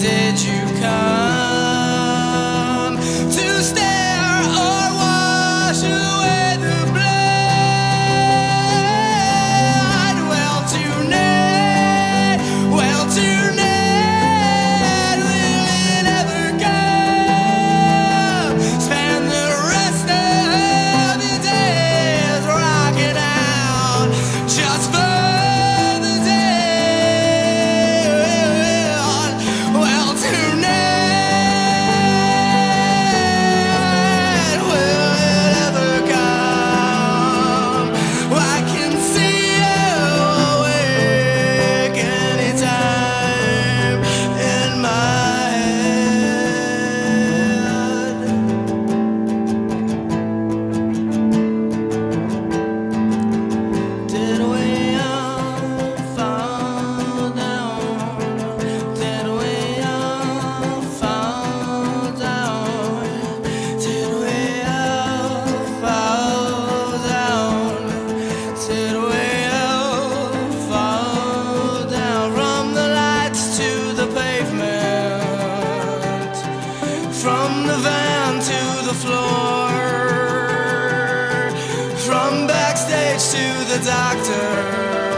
did you From backstage to the doctor.